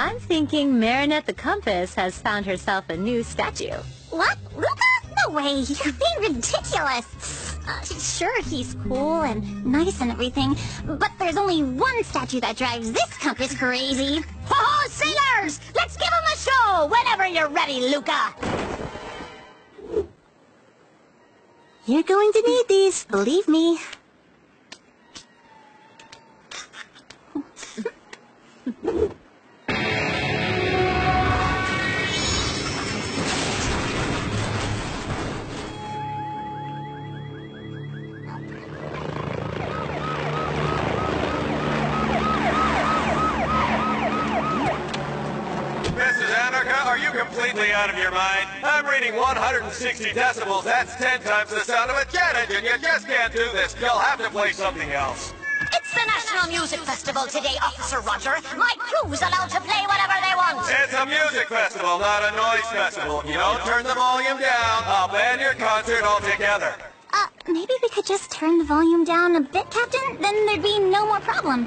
I'm thinking Marinette the Compass has found herself a new statue. What? Luka? No way. You're being ridiculous. Uh, sure, he's cool and nice and everything, but there's only one statue that drives this compass crazy. Ho-ho, sailors! Let's give him a show whenever you're ready, Luka! You're going to need these, believe me. Are you completely out of your mind? I'm reading 160 decibels. That's 10 times the sound of a jet engine. You just can't do this. You'll have to play something else. It's the National Music Festival today, Officer Roger. My crew's allowed to play whatever they want. It's a music festival, not a noise festival. If you don't turn the volume down, I'll ban your concert altogether. Uh, maybe we could just turn the volume down a bit, Captain? Then there'd be no more problem, right?